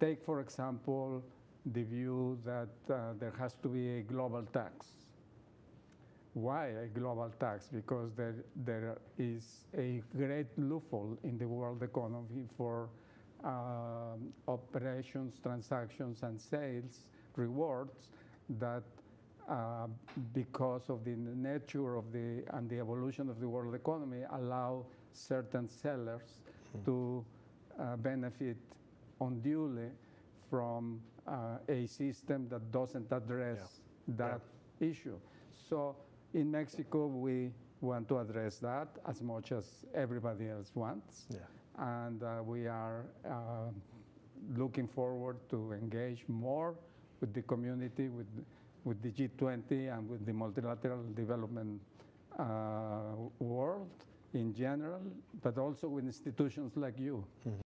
take, for example, the view that uh, there has to be a global tax. Why a global tax? Because there, there is a great loophole in the world economy for um, operations, transactions, and sales rewards that uh, because of the nature of the and the evolution of the world economy allow certain sellers to uh, benefit unduly from uh, a system that doesn't address that issue. So in Mexico, we want to address that as much as everybody else wants. Yeah. And uh, we are uh, looking forward to engage more with the community, with, with the G20 and with the multilateral development uh, world in general, but also with institutions like you.